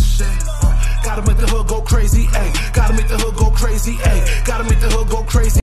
shit. Uh. Gotta make the hood go crazy, ayy. Gotta make the hood go crazy, ayy. Gotta make the hood go crazy.